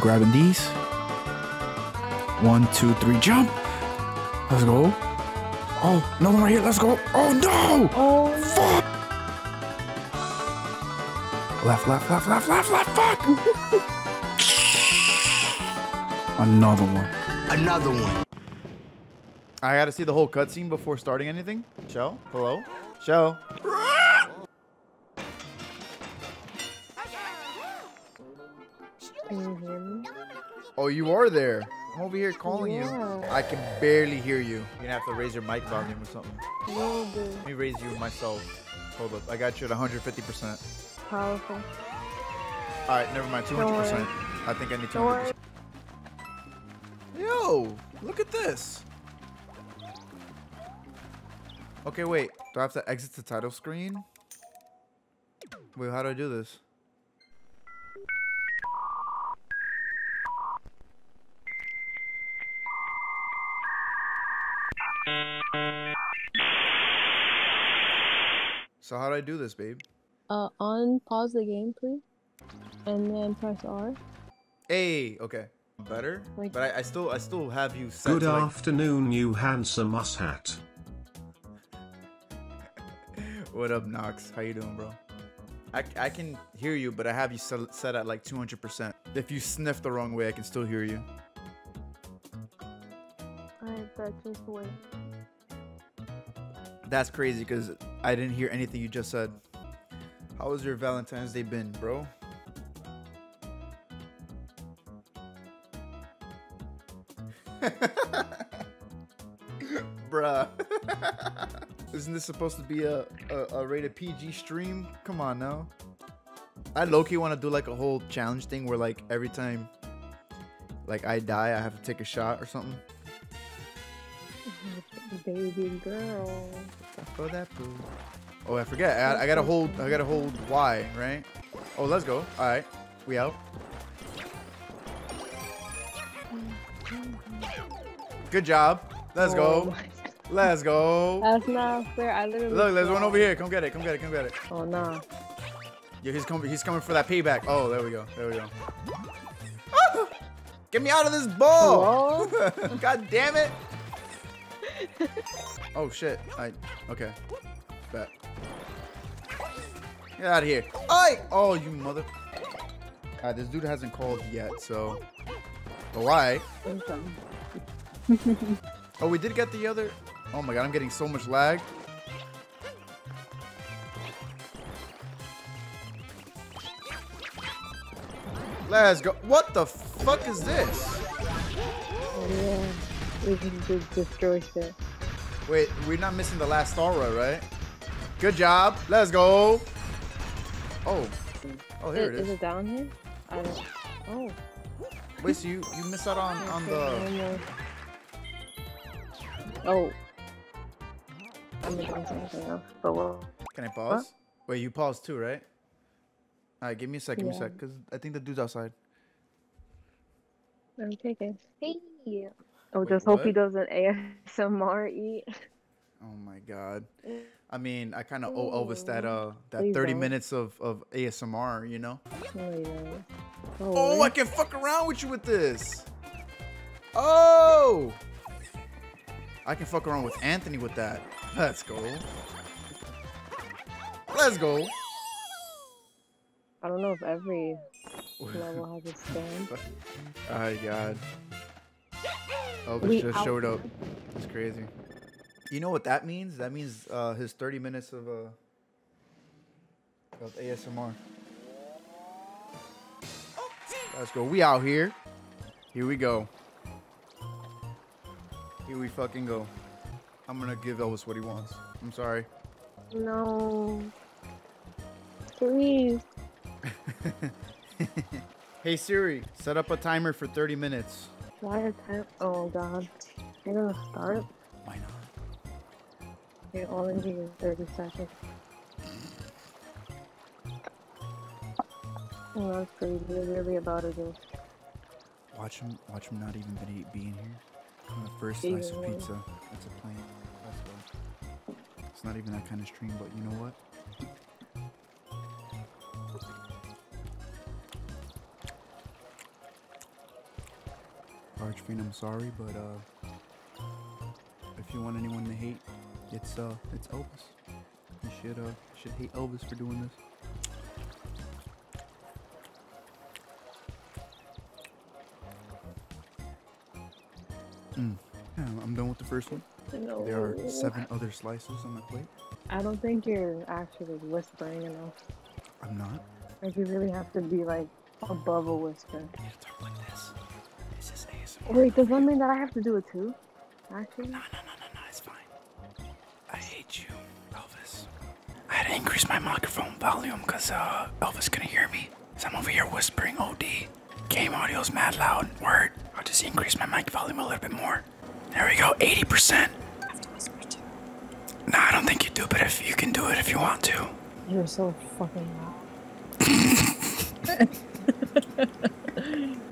We're grabbing these. One, two, three, jump. Let's go. Oh, another one right here. Let's go. Oh no! Oh, Fuck! Left, left, left, left, left, left. Fuck! Another one. Another one. I gotta see the whole cutscene before starting anything. Shell, hello, Shell. Oh, you are there. I'm over here calling you. I can barely hear you. You're gonna have to raise your mic volume or something. Do. Let me raise you myself. Hold up, I got you at 150%. Powerful. All right, never mind, 200%. worry. I think I need Don't worry. 200%. Yo, look at this. Okay, wait. Do I have to exit the title screen? Wait, how do I do this? So how do I do this, babe? Uh, unpause the game, please. And then press R. Hey, okay. Better? Like- but I, I still I still have you set Good to like afternoon, you handsome hat. What up, Knox? How you doing, bro? I, I can hear you, but I have you set, set at like 200%. If you sniff the wrong way, I can still hear you. Alright, bet just wait. That's crazy because I didn't hear anything you just said. How was your Valentine's Day been, bro? Bruh. Isn't this supposed to be a, a, a rated PG stream? Come on now. I low-key want to do like a whole challenge thing where like every time like I die, I have to take a shot or something. Baby girl. For that poo. Oh, I forget. I, I gotta hold. I gotta hold Y, right? Oh, let's go. All right, we out. Good job. Let's Oh go. Let's go. That's not fair. I literally. Look, there's one over here. Come get it. Come get it. Come get it. Oh no. Yeah, he's coming. He's coming for that payback. Oh, there we go. There we go. Ah! Get me out of this ball! God damn it! Oh shit. I okay. Bet. Get out of here. Oi! Oh, you mother. Alright, this dude hasn't called yet, so. Oh, why? Oh, we did get the other. Oh my god, I'm getting so much lag. Let's go. What the fuck is this? Oh yeah. We can just destroy shit. Wait, we're not missing the last aura, right? Good job. Let's go. Oh. Oh, here Is, it is is. it down here? I don't. Oh. Wait, so you you missed out on on the. Oh. I'm doing something else, but well. Can I pause? Wait, you paused too, right? All right, give me a sec. Give me a sec, cause I think the dude's outside. I'm taking. Hey. Oh, Wait, just hope he doesn't ASMR eat. Oh my god. I mean, I kind of owe Elvis that uh that Please 30 don't. minutes of of ASMR, you know? No, you don't. Oh, Oh, I can fuck around with you with this. Oh. I can fuck around with Anthony with that. Let's go. Let's go. I don't know if every level has a stand. Oh god. Elvis We just out- showed up. It's crazy. You know what that means? That means uh, his 30 minutes of uh of ASMR. Let's go. We out here. Here we go. Here we fucking go. I'm gonna give Elvis what he wants. I'm sorry. No. Please. Hey Siri, set up a timer for 30 minutes. Time? Oh god. You're gonna start? Why not? You're only in 30 seconds. Oh, that's crazy. You're really about to do. Watch him. Watch him not even be, be in here. On the first slice of pizza. That's a plan. Let's. It's not even that kind of stream, but you know what? Archfiend, I'm sorry, but uh, if you want anyone to hate, it's uh, it's Elvis. You should uh, should hate Elvis for doing this. Mm. Yeah, I'm done with the first one. No. There are seven other slices on my plate. I don't think you're actually whispering enough. I'm not. Like you really have to be like above a whisper. Wait, does that mean that I have to do it too? Actually? No, no, no, no, no, it's fine. I hate you, Elvis. I had to increase my microphone volume because uh, Elvis couldn't hear me. So I'm over here whispering OD. Game audio's mad loud. Word. I'll just increase my mic volume a little bit more. There we go, 80%. I have to whisper too. Nah, I don't think you do, but if you can do it if you want to. You're so fucking loud.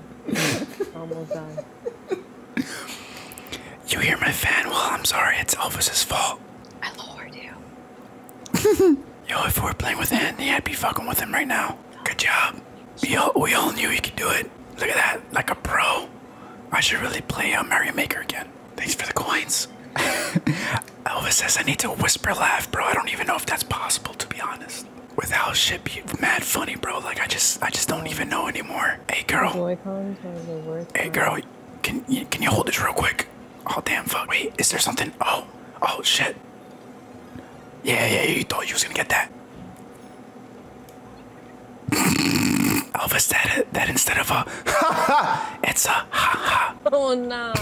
Almost done. You hear my fan? Well, I'm sorry, it's Elvis's fault. I lowered you. Yo, if we were playing with Anthony, I'd be fucking with him right now. Good job. We all, we all knew he could do it. Look at that, like a pro. I should really play uh, Mario Maker again. Thanks for the coins. Elvis says I need to whisper laugh, bro. I don't even know if that's possible, to be honest. Without shit be mad funny, bro. Like I just, I just don't even know anymore. Hey, girl. Joy-Cons are the worst. Hey, girl. Can you, can you hold this real quick? Oh, damn, fuck. Wait, is there something? Oh, oh, shit. Yeah, yeah, you thought you was gonna get that. Elvis, that, that instead of a ha it's a ha ha. Oh no.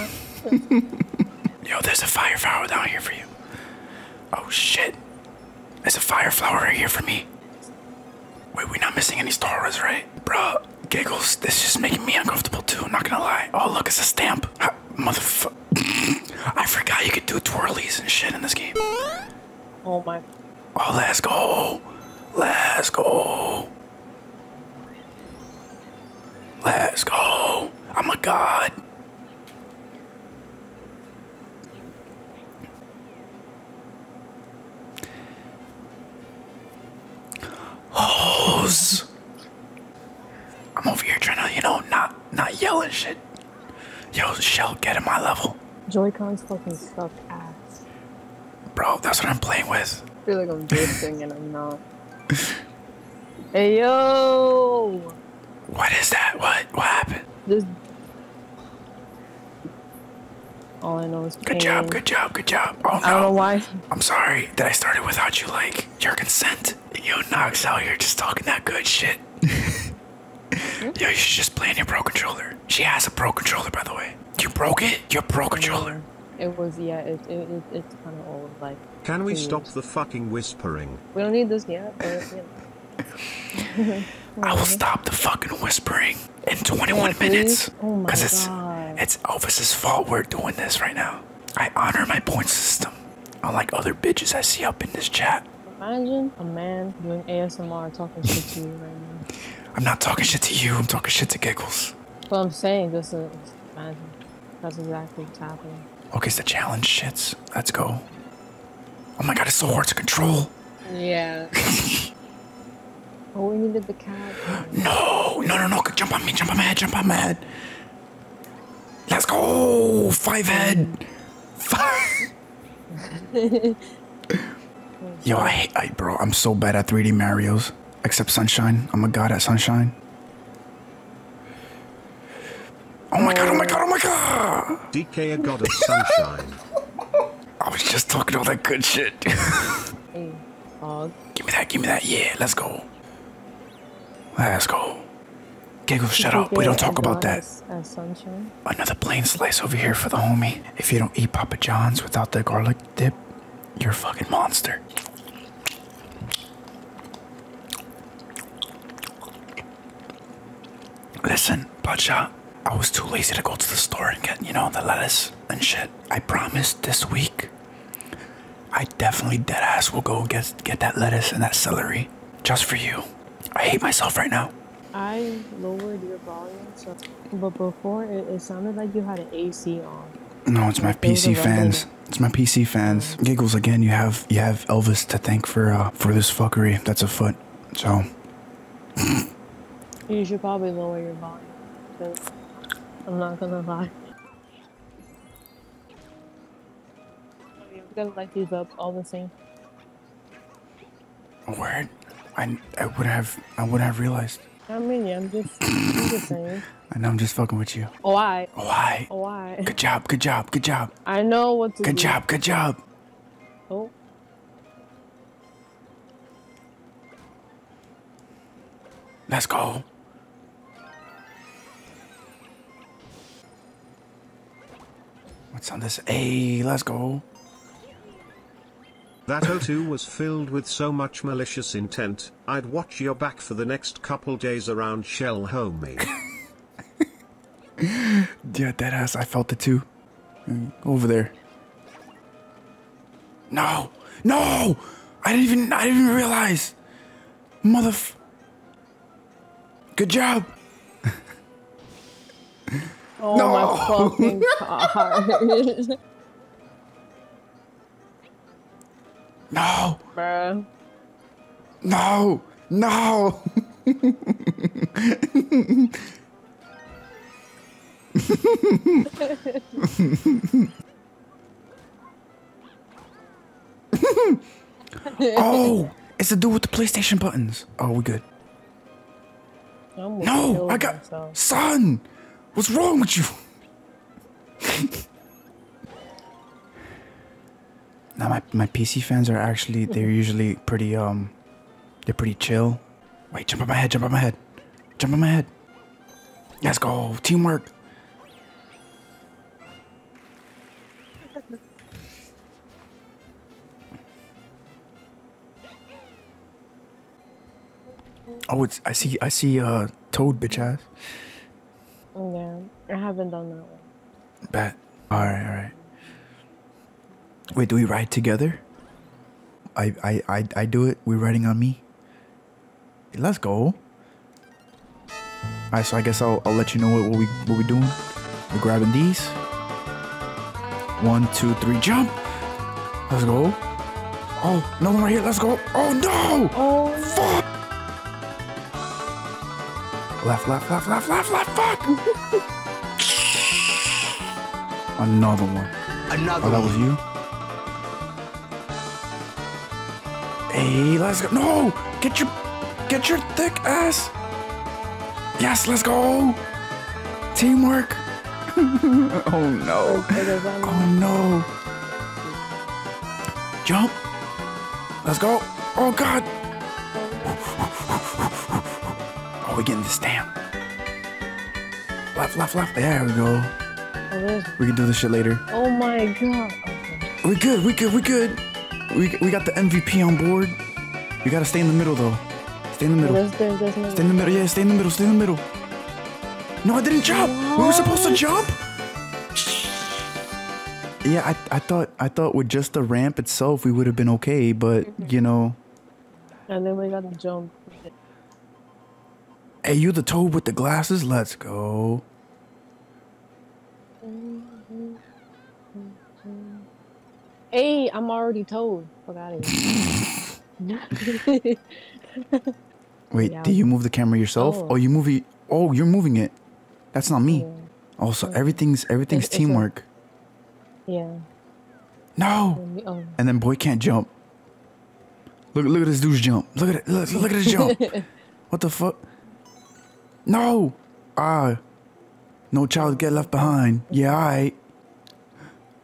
Yo, there's a fire flower down here for you. Oh, shit. There's a fire flower right here for me. Wait, we're not missing any stars, right? Bro, giggles. This is just making me uncomfortable too, I'm not gonna lie. Oh, look, it's a stamp. Motherfucker. I forgot you could do twirlies and shit in this game. Oh my. Oh, let's go. Let's go. Let's go. I'm a god. Oh. I'm over here trying to, you know, not not yell and shit. Yo, Shell, get at my level. Joy-Cons fucking suck ass. Bro, that's what I'm playing with. I feel like I'm drifting and I'm not. Hey yo! What is that? What? What happened? This. All I know is pain. Good job, good job, good job. Oh I don't know why. I'm sorry that I started without you, like, your consent. Yo, Nox out here just talking that good shit. Yo, you should just play on your pro controller. She has a pro controller, by the way. You broke it? Your pro controller. It was yeah. It, it, it it's kind of old. Like Can we stop years. the fucking whispering? we don't need this yet. But, you know. I will mm-hmm. stop the fucking whispering in 21 Yeah, minutes. please? Oh my it's, God. It's Elvis's fault we're doing this right now. I honor my point system. Unlike other bitches I see up in this chat. Imagine a man doing ASMR talking shit to you right now. I'm not talking shit to you, I'm talking shit to Giggles. Well, I'm saying just uh, imagine. That's exactly what's happening. Okay, it's the challenge shits. Let's go. Oh my god, it's so hard to control. Yeah. oh, we needed the cat. No, no, no, no. Jump on me, jump on my head, jump on my head. Let's go. Five head. Five. Yo, I hate, I, bro, I'm so bad at 3D Marios. Except Sunshine. I'm a god at Sunshine. Oh my god, oh my god, oh my god. DK a god of sunshine. I was just talking all that good shit. Hey, give me that, give me that. Yeah, let's go. Let's go. Giggles, shut up. We don't talk about that. Another plain slice over here for the homie. If you don't eat Papa John's without the garlic dip, you're a fucking monster. Listen, Bloodshot, I was too lazy to go to the store and get, you know, the lettuce and shit. I promised this week, I definitely deadass will go get get that lettuce and that celery just for you. I hate myself right now. I lowered your volume, so, but before it, it sounded like you had an AC on. No, it's my PC fans. It's my PC fans. Oh. Giggles again. You have you have Elvis to thank for uh, for this fuckery that's a foot. So. you should probably lower your volume. I'm not gonna lie. You're gonna like these up all the same. Word. I I would have I would have realized. I mean, yeah, I'm just, I'm just saying. I know I'm just fucking with you. Oh, I, Oh, oh, I. Good job. Good job. Good job. I know what to Good do. job. Good job. Oh, Let's go. What's on this? Hey, let's go. That O2 was filled with so much malicious intent, I'd watch your back for the next couple days around Shell Homie. Yeah, that ass. I felt it too. Over there. No, no! I didn't even. I didn't even realize. Mother. Good job. oh No. my fucking god. No, Bruh. no, no. oh, it's the dude with the PlayStation buttons. Oh, we good. No, I got myself. son. What's wrong with you? Now my my PC fans are actually they're usually pretty um they're pretty chill. Wait, jump on my head, jump on my head, jump on my head. Let's go, teamwork. Oh, it's I see I see uh Toad bitch ass. Yeah, I haven't done that one. Bet. All right, all right. Wait, do we ride together? I, I, I, I do it. We're riding on me. Hey, let's go. All right, so I guess I'll, I'll let you know what, what we, what we doing. We're grabbing these. One, two, three, jump. Let's go. Oh, no one right here. Let's go. Oh no! Oh, Fuck! Left, left, left, left, left, left, fuck! Another one. Another Oh, that was you? Hey, let's go. No! Get your get your thick ass! Yes, let's go! Teamwork! oh no. it is on Oh no. Jump! Let's go! Oh god! Oh, we're getting this damn. Left, left, left. There we go. We can do this shit later. Oh my god. We good, we good, we good. We, we got the MVP on board. We gotta stay in the middle though. Stay in the middle. There's, there's, there's no Stay in the middle. Yeah, stay in the middle. Stay in the middle. No, I didn't jump. We were supposed to jump. Yeah, I, I thought I thought with just the ramp itself we would have been okay, but mm-hmm. you know, And then we gotta jump. hey, you the toad with the glasses? Let's go. Hey, I'm already told. Fuck out of here. Wait, Yeah. did you move the camera yourself? Oh. Oh, you move it. Oh, you're moving it. That's not me. Yeah. Also, everything's everything's It's- it's a- teamwork. yeah. No. Oh. And then boy can't jump. Look look at this dude's jump. Look at it. Look, look at his jump. what the fuck? No. Ah. No child get left behind. Yeah, alright.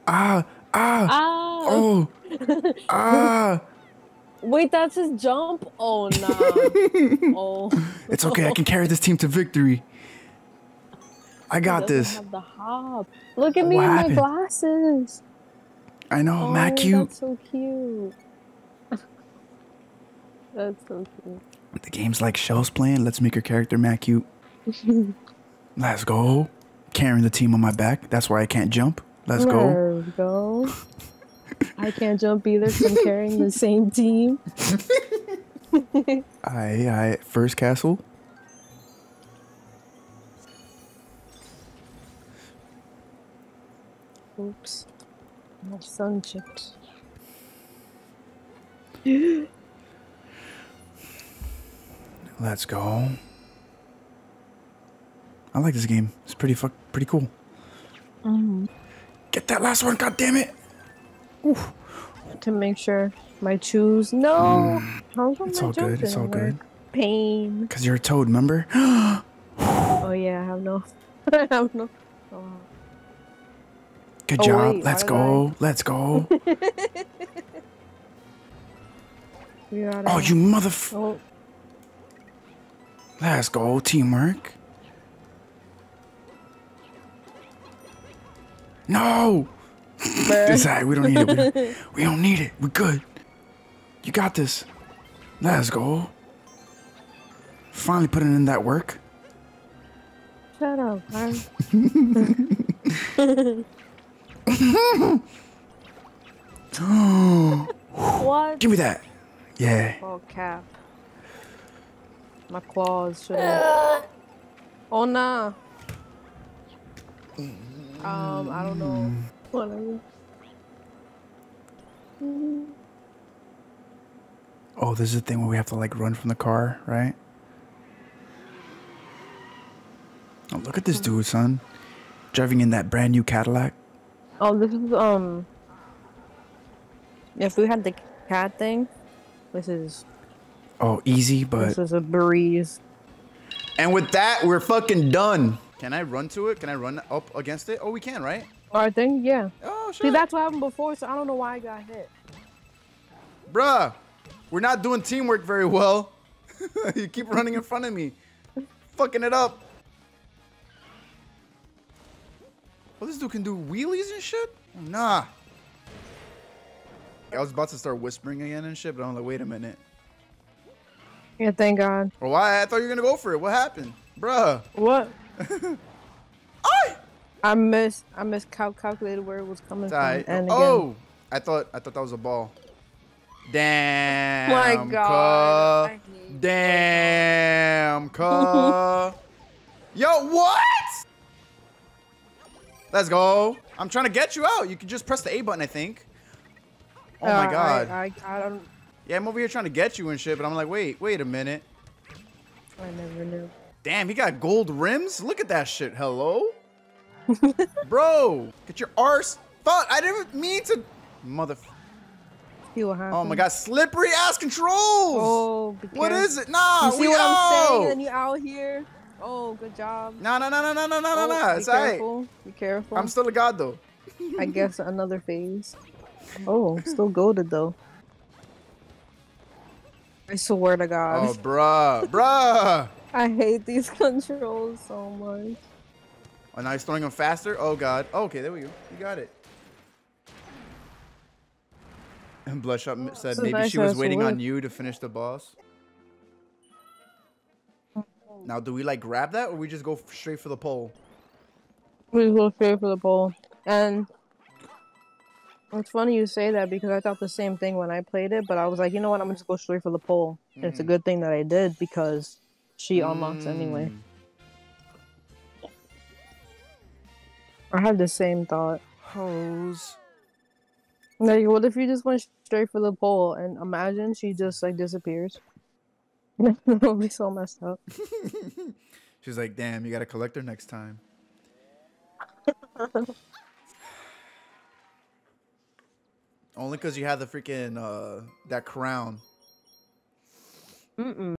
Ah. Ah. Ah! Oh. ah. Wait, that's his jump? Oh, nah. oh. It's okay. I can carry this team to victory. I got this. The hop. Look at me What in happened? my glasses. I know. Oh, Matt cute. That's so cute. that's so cute. The game's like Shell's playing. Let's make your character Matt cute. Let's go. Carrying the team on my back. That's why I can't jump. Let's go. There we go. I can't jump either I'm carrying the same team. I, I first castle. Oops. My sun chips. Let's go. I like this game. It's pretty fuck pretty cool. Mhm. Get that last one, god damn it. To make sure my shoes. No, Mm. It's all good. It's all good. Pain. Cause you're a toad, remember? Oh yeah, I have no. I have no. Oh. Good Oh, job. wait, Let's go. Let's go. We gotta- oh, you motherf. Oh, Let's go. Teamwork. No. Bruh. It's alright. We don't need it. We don't, we don't need it. We're good. You got this. Let's go. Finally putting in that work. Shut up. man. what? Give me that. Yeah. Oh cap. My claws should have. Oh nah. Um, I don't know. Whatever. Oh, this is the thing where we have to like run from the car, right? Oh, look at this dude, son. Driving in that brand new Cadillac. Oh, this is um. If we had the cat thing, this is Oh, easy, but this is a breeze. And with that, we're fucking done. Can I run to it? Can I run up against it? Oh, we can, right? I think yeah. Oh, Oh, shit. See, that's what happened before, so I don't know why I got hit. Bruh, we're not doing teamwork very well. you keep running in front of me. Fucking it up. Oh, this dude can do wheelies and shit? Nah. I was about to start whispering again and shit, but I'm like, wait a minute. Yeah, thank God. Why? I thought you were gonna go for it. What happened? Bruh. What? Ay! I missed. I missed cal- calculated where it was coming It's from. And again. Oh! I thought I thought that was a ball. Damn. My God, cuh. Damn, cuh. Yo, what? Let's go. I'm trying to get you out. You can just press the A button, I think. Oh my Uh, god. I, I, I don't. yeah, I'm over here trying to get you and shit, but I'm like, wait, wait a minute. I never knew. Damn, he got gold rims? Look at that shit. Hello? Bro, get your arse. Fuck, I didn't mean to. Mother. See what happened? Oh my god, slippery ass controls. Oh, what is it? Nah, You see we what I'm saying? And you out here. Oh, good job. No, no, no, no, no, no, no, no, Oh, no. be It's careful. Be careful. I'm still a god though. I guess another phase. Oh, still goaded though. I swear to God. Oh, bruh, bruh. I hate these controls so much. Oh, now he's throwing them faster. Oh god. okay, there we go. You got it. And Bloodshot said maybe nice she was waiting on you to finish the boss. Now, do we like grab that or we just go straight for the pole? We go straight for the pole. And it's funny you say that because I thought the same thing when I played it, but I was like, you know what, I'm gonna go straight for the pole. And it's a hmm. good thing that I did because she unlocks anyway. Hmm. I had the same thought. Hose. Like, what if you just went straight for the pole and imagine she just like disappears? that would be so messed up. She's like, damn, you gotta collect her next time. Only because you have the freaking uh that crown. Mm-mm.